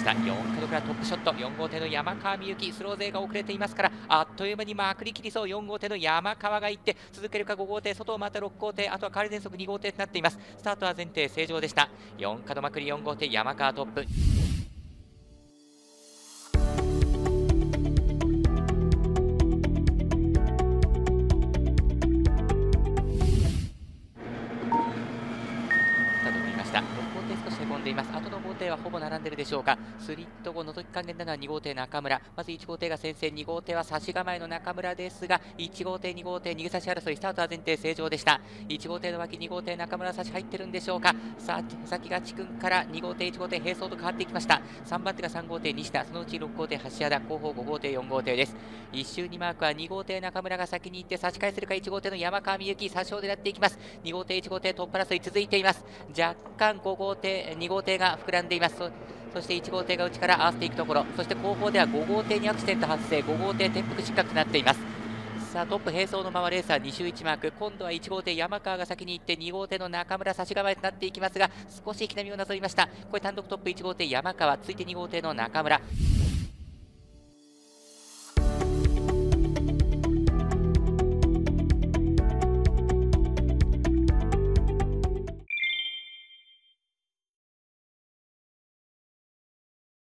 した。4角からトップショット。4号艇の山川美幸。スロー勢が遅れていますからあっという間にまくりきりそう。4号艇の山川が行って続けるか5号艇外をまた6号艇あとは代わり連速2号艇となっています。スタートは前提正常でした。4角まくり4号艇山川トップ。した。6号艇少しへこんでいます。後の号艇はほぼ並んでるでしょうか。スリット後覗き還元なのは2号艇中村。まず1号艇が先制。2号艇は差し構えの中村ですが1号艇2号艇逃げ差し争いスタートは前提正常でした。1号艇の脇2号艇中村差し入ってるんでしょうか。さあ先が地君から2号艇1号艇並走と変わっていきました。3番手が3号艇西田。そのうち6号艇橋田。後方5号艇4号艇です。1周2マークは2号艇中村が先に行って差し返せるか1号艇の山川美幸差しを狙っていきます。2号艇1号艇トップ争い続いています。若間5号艇2号艇が膨らんでいます。そして1号艇が内から合わせていくところ。そして後方では5号艇にアクシデント発生。5号艇転覆失格となっています。さあトップ並走のままレーサー2周1マーク。今度は1号艇山川が先に行って2号艇の中村差し構えとなっていきますが少し引き波をなぞりました。これ単独トップ1号艇山川ついて2号艇の中村。